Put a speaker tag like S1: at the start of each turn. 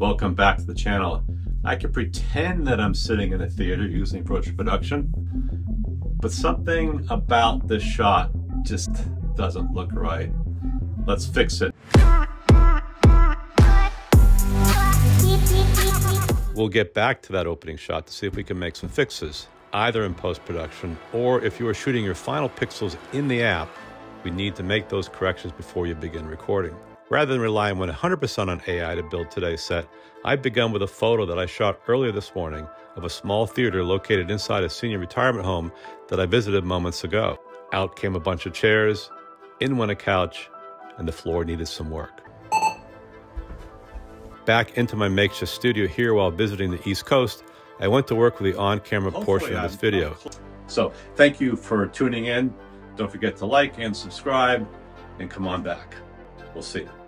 S1: Welcome back to the channel. I can pretend that I'm sitting in a theater using post-production, but something about this shot just doesn't look right. Let's fix it. We'll get back to that opening shot to see if we can make some fixes, either in post-production or if you are shooting your final pixels in the app, we need to make those corrections before you begin recording. Rather than relying 100% on AI to build today's set, I've begun with a photo that I shot earlier this morning of a small theater located inside a senior retirement home that I visited moments ago. Out came a bunch of chairs, in went a couch, and the floor needed some work. Back into my makeshift studio here while visiting the East Coast, I went to work with the on-camera portion of this video. So thank you for tuning in. Don't forget to like and subscribe and come on back. We'll see you.